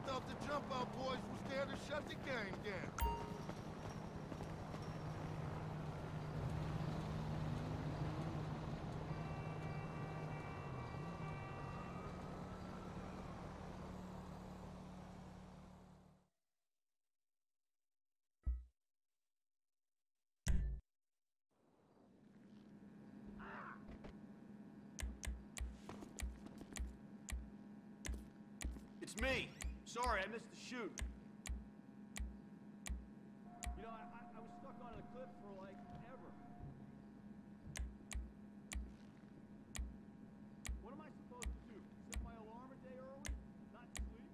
the jump out boys was there to shut the game down. It's me. Sorry, I missed the shoot. You know, I, I, I was stuck on a cliff for like ever. What am I supposed to do? Set my alarm a day early? Not sleep?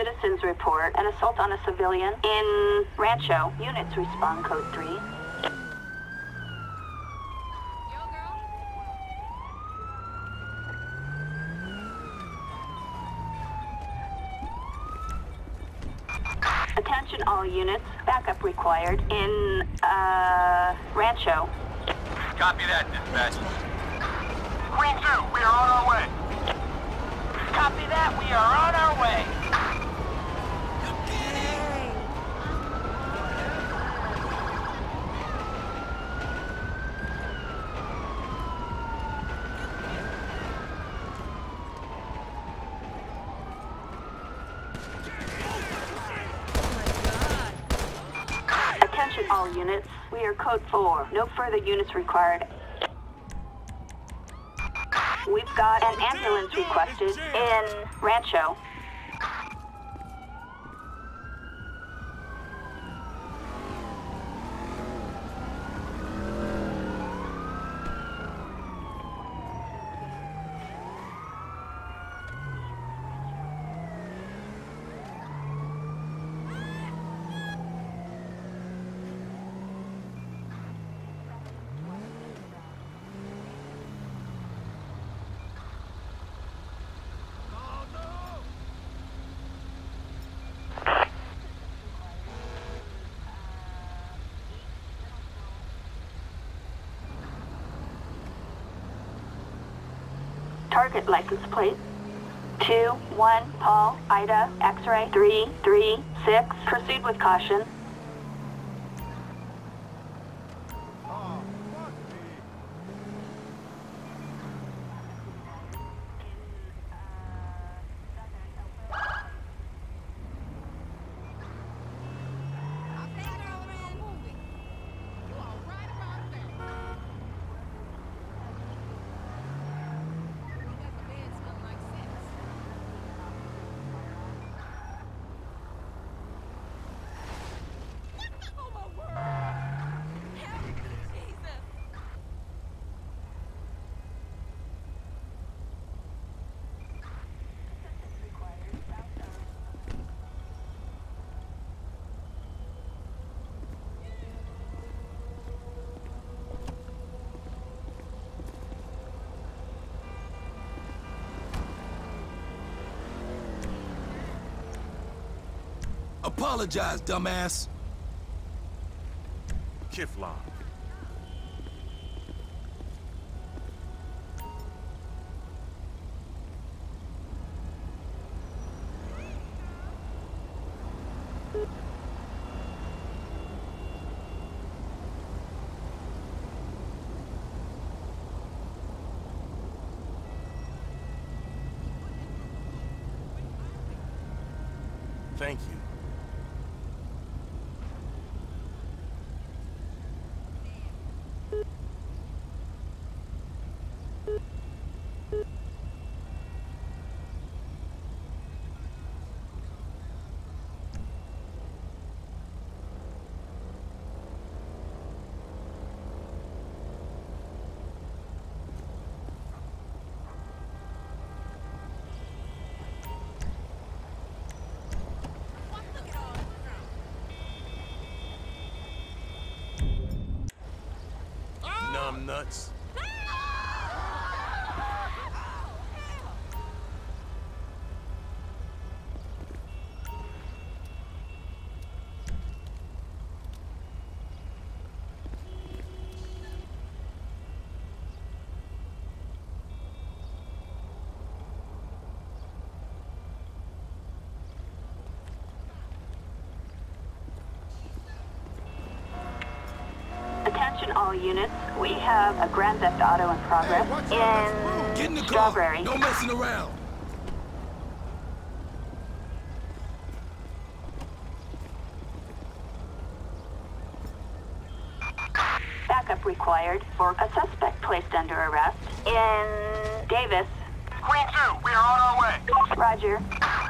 Citizens report an assault on a civilian in Rancho. Units respond code 3. Attention all units. Backup required in, uh, Rancho. Copy that, dispatch. Green 2, we are on our way. Copy that. We are on our way. Attention all units. We are code 4. No further units required. We've got an ambulance requested in Rancho. Oh no! Target license plate. 2, 1, Paul, Ida, X-ray, 3, 3, 6. Proceed with caution. Apologize, dumbass. Kiflon. Thank you. Numb nuts. All units. We have a Grand Theft Auto in progress Hey, watch out, let's move. Get in the in car. Strawberry. No messing around. Backup required for a suspect placed under arrest in Davis. Queen 2, we are on our way. Roger.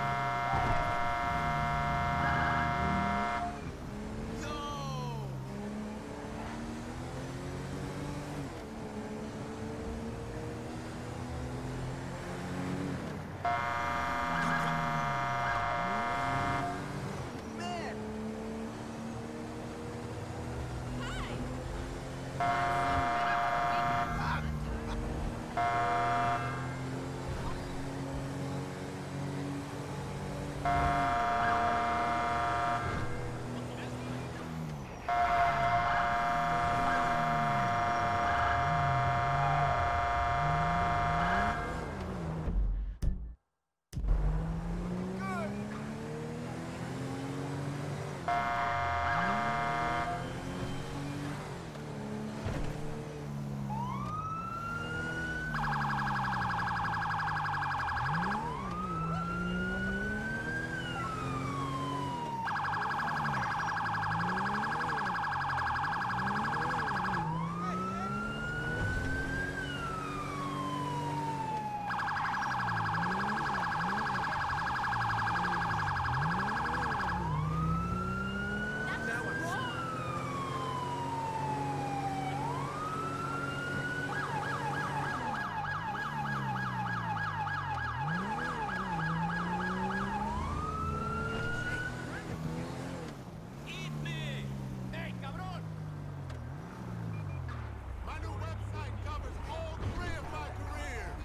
My new website covers all three of my careers.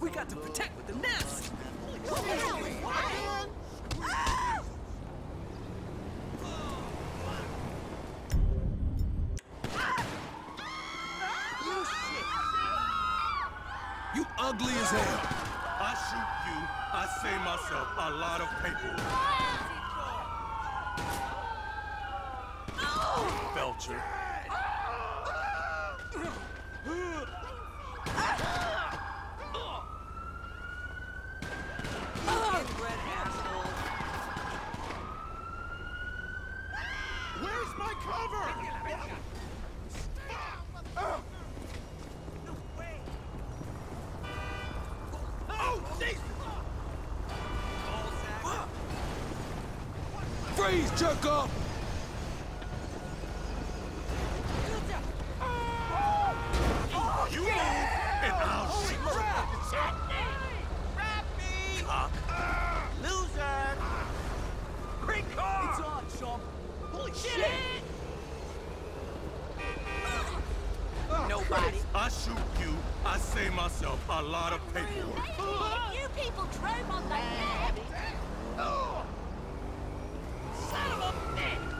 We got to protect with the nest. You shit. You ugly as hell. I shoot you, I save myself a lot of paperwork. Oh! Belcher. My cover? Oh, Jesus! Freeze, jerk! You move, and I'll shoot. Cock. Loser! It's on, chump. Holy shit! Nobody. I shoot you, I save myself a lot of paperwork. You people drove on the net. Son of a bitch!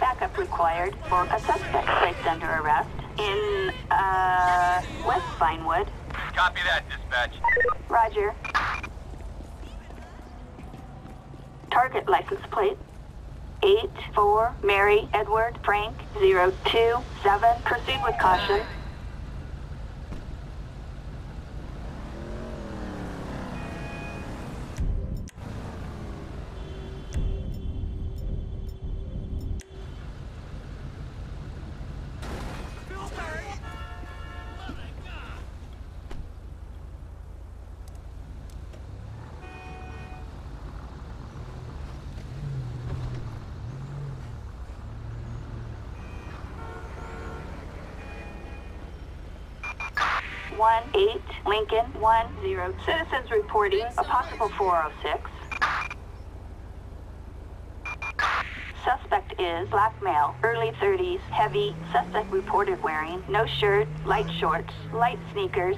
Backup required for a suspect placed under arrest in, uh, West Vinewood. Copy that, dispatch. Roger. Target license plate. 8 4 Mary Edward Frank 027. Proceed with caution. One eight Lincoln one zero. Citizens reporting a possible 406. Suspect is black male, early 30s, heavy. Suspect reported wearing no shirt, light shorts, light sneakers.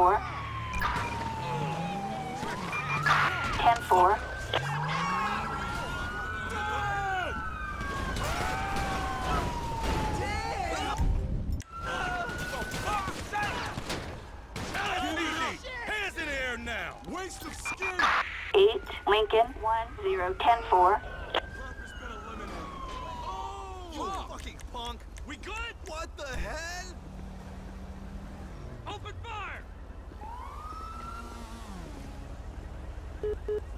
Four. Ten four. Easy. Hands in the air now. Waste of skin! Eight Lincoln one zero ten four. Purpose been eliminated. Oh! You fucking punk! We good? What the hell? Open fire! Suspect's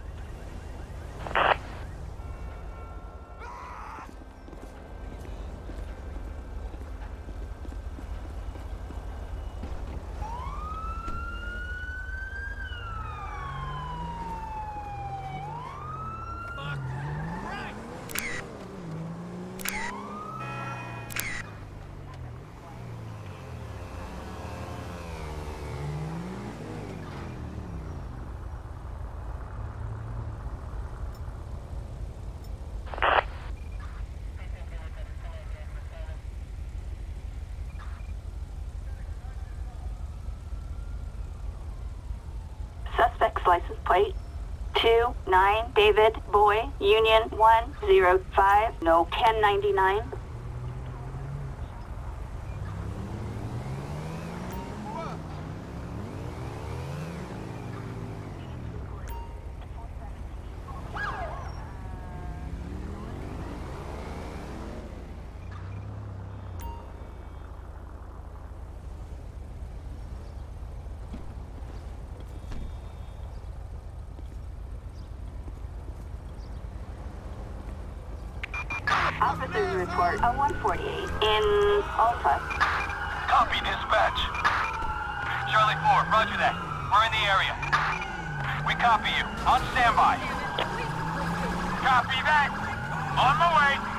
license plate two nine David Boy Union 105, no 1099. Officers report a 148 in Alta. Copy, dispatch. Charlie 4, roger that. We're in the area. We copy you. On standby. Copy that. On the way.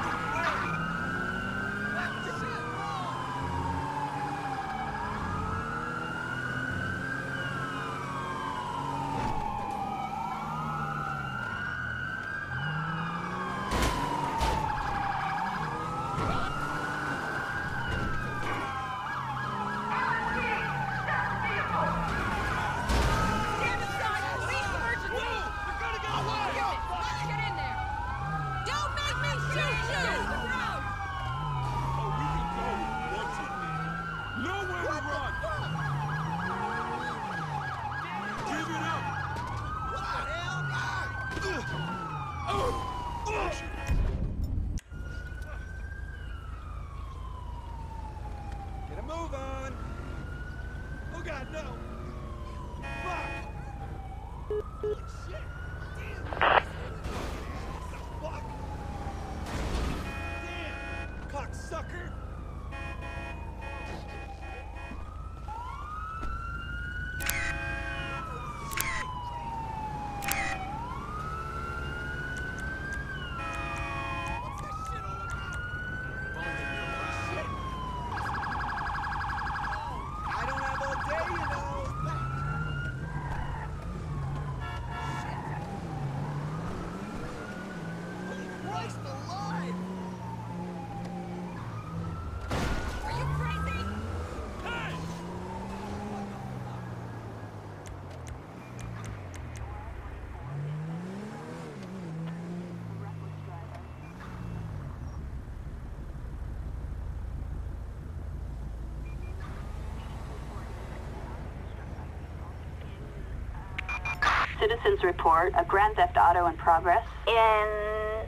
Citizens report a grand theft auto in progress in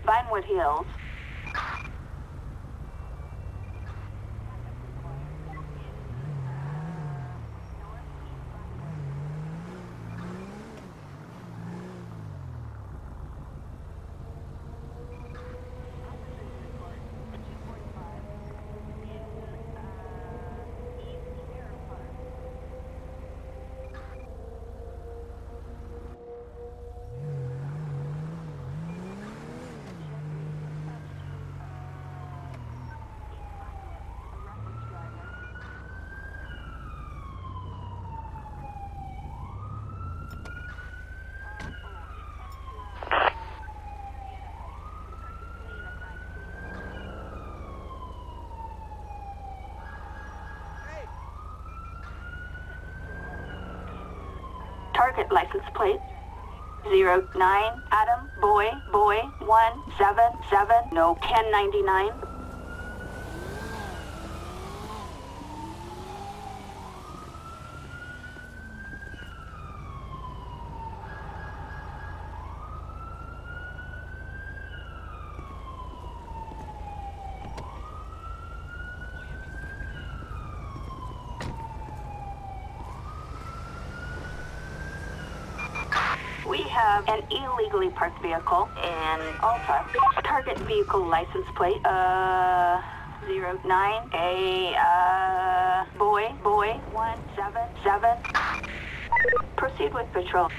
Vinewood Hills. target license plate. 09 Adam Boy Boy 177 no 1099 have an illegally parked vehicle in Alta. Target vehicle license plate, uh, zero nine A, uh, boy, boy, one seven seven. Proceed with patrol.